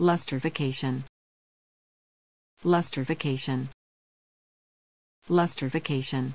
Lustrification. Lustrification. Lustrification.